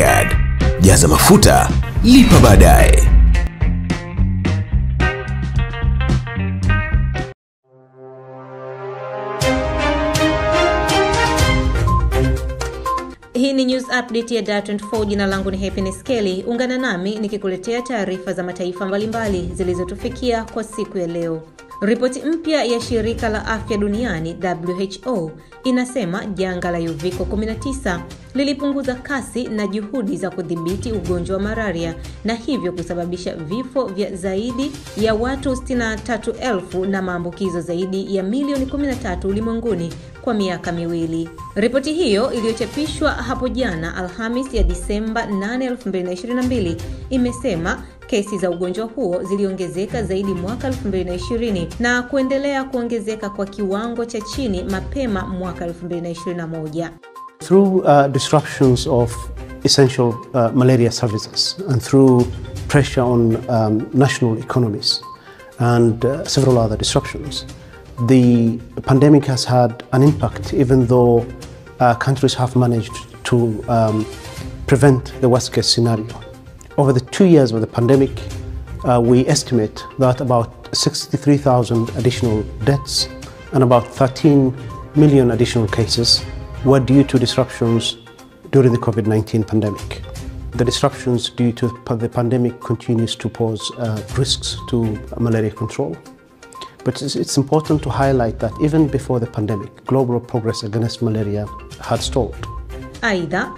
Mastercard. Jaza mafuta, lipa baadaye. Ni news update ya Dar24. Jina langu ni Happiness Kelly. Ungana nami nikikuletea taarifa za mataifa mbalimbali zilizotufikia kwa siku ya leo. Ripoti mpya ya shirika la afya duniani WHO inasema janga la uviko 19 lilipunguza kasi na juhudi za kudhibiti ugonjwa wa malaria na hivyo kusababisha vifo vya zaidi ya watu 63,000 na maambukizo zaidi ya milioni 13 ulimwenguni kwa miaka miwili. Ripoti hiyo iliyochapishwa hapo jana Alhamis ya Disemba 8, 2022 imesema kesi za ugonjwa huo ziliongezeka zaidi mwaka 2020 na kuendelea kuongezeka kwa kiwango cha chini mapema mwaka 2021. Through uh, disruptions of essential uh, malaria services and through pressure on um, national economies and uh, several other disruptions, the pandemic has had an impact even though uh, countries have managed to um, prevent the worst case scenario. Over the two years of the pandemic, uh, we estimate that about 63,000 additional deaths and about 13 million additional cases were due to disruptions during the COVID-19 pandemic. The disruptions due to the pandemic continues to pose uh, risks to malaria control. But it's, important to highlight that even before the pandemic, global progress against malaria had stalled. Aidha,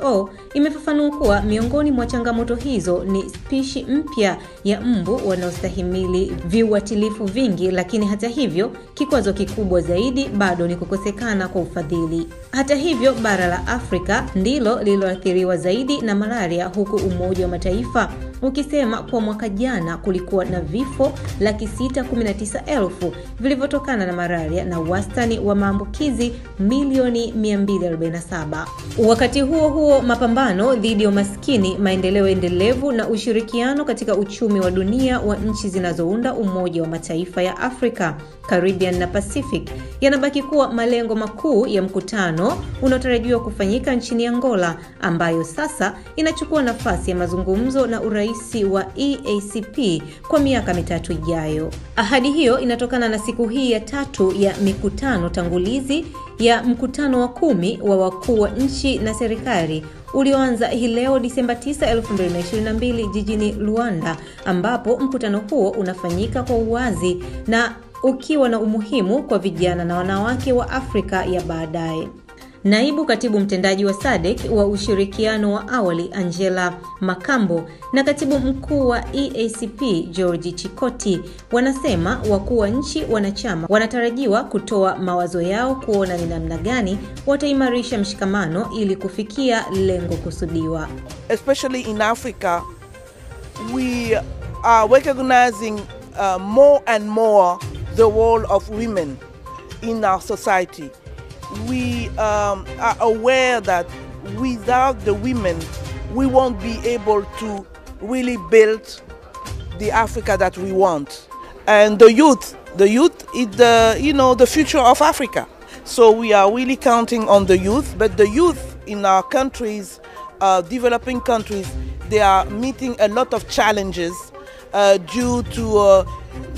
WHO imefafanua kuwa miongoni mwa changamoto hizo ni spishi mpya ya mbu wanaostahimili viuatilifu vingi, lakini hata hivyo, kikwazo kikubwa zaidi bado ni kukosekana kwa ufadhili. Hata hivyo, bara la Afrika ndilo lililoathiriwa zaidi na malaria, huku Umoja wa Mataifa ukisema kwa mwaka jana kulikuwa na vifo laki sita kumi na tisa elfu vilivyotokana na malaria na wastani wa maambukizi milioni 247. Wakati huo huo, mapambano dhidi ya umaskini, maendeleo endelevu na ushirikiano katika uchumi wa dunia wa nchi zinazounda Umoja wa Mataifa ya Afrika, Caribbean na Pacific yanabaki kuwa malengo makuu ya mkutano unaotarajiwa kufanyika nchini Angola, ambayo sasa inachukua nafasi ya mazungumzo na urais wa EACP kwa miaka mitatu ijayo. Ahadi hiyo inatokana na siku hii ya tatu ya mikutano tangulizi ya mkutano wa kumi wa wakuu wa nchi na serikali ulioanza hii leo Disemba 9, 2022 jijini Luanda, ambapo mkutano huo unafanyika kwa uwazi na ukiwa na umuhimu kwa vijana na wanawake wa Afrika ya baadaye. Naibu katibu mtendaji wa sadek wa ushirikiano wa awali Angela Makambo na katibu mkuu wa EACP georgi Chikoti wanasema wakuu wa nchi wanachama wanatarajiwa kutoa mawazo yao kuona ni namna gani wataimarisha mshikamano ili kufikia lengo kusudiwa. Especially in Africa, we are recognizing uh, more and more the role of women in our society. We um, are aware that without the women, we won't be able to really build the Africa that we want. And the youth, the youth is the you know the future of Africa. So we are really counting on the youth. But the youth in our countries, uh, developing countries, they are meeting a lot of challenges uh, due to uh,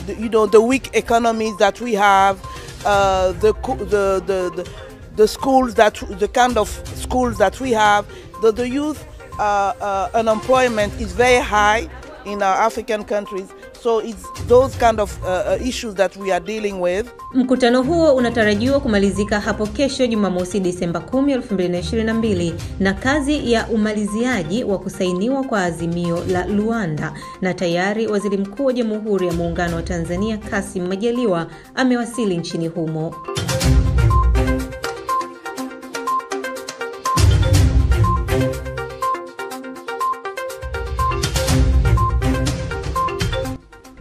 the, you know the weak economies that we have. Uh, the, the, the, the, the schools that the kind of schools that we have the, the youth uh, uh, unemployment is very high in our African countries so it's those kind of uh, issues that we are dealing with. Mkutano huo unatarajiwa kumalizika hapo kesho Jumamosi Disemba 10, 2022 na kazi ya umaliziaji wa kusainiwa kwa azimio la Luanda, na tayari Waziri Mkuu wa Jamhuri ya Muungano wa Tanzania Kassim Majaliwa amewasili nchini humo.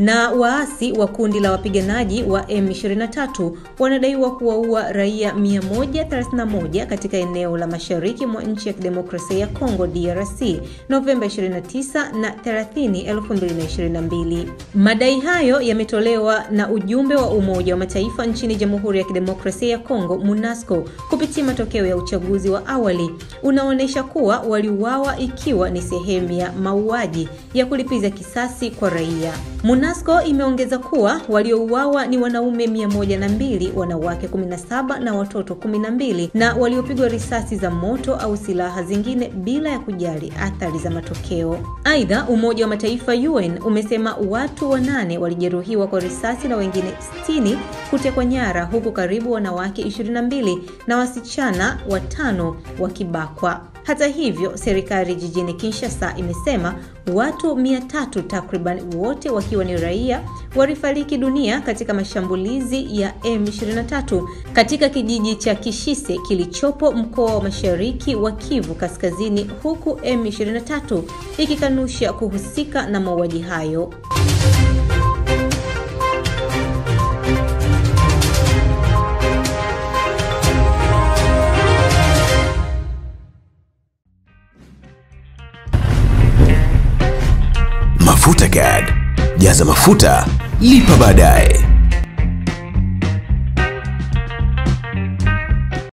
Na waasi wa kundi la wapiganaji wa M23 wanadaiwa kuwaua raia 131 katika eneo la mashariki mwa nchi ya kidemokrasia ya Kongo DRC Novemba 29 na 30, 2022. Madai hayo yametolewa na ujumbe wa Umoja wa Mataifa nchini Jamhuri ya Kidemokrasia ya Kongo MONUSCO kupitia matokeo ya uchaguzi wa awali unaonyesha kuwa waliuawa ikiwa ni sehemu ya mauaji ya kulipiza kisasi kwa raia. MONUSCO imeongeza kuwa waliouawa ni wanaume 102, wanawake 17 na watoto 12 na waliopigwa risasi za moto au silaha zingine bila ya kujali athari za matokeo. Aidha, Umoja wa Mataifa UN umesema watu wanane walijeruhiwa kwa risasi na wengine 60 kutekwa nyara huku karibu wanawake 22 na wasichana watano wakibakwa. Hata hivyo, serikali jijini Kinshasa imesema watu 300 takriban wote wakiwa ni raia walifariki dunia katika mashambulizi ya M23 katika kijiji cha Kishise kilichopo mkoa wa Mashariki wa Kivu Kaskazini, huku M23 ikikanusha kuhusika na mauaji hayo. Mafuta Gad, jaza mafuta, lipa baadaye.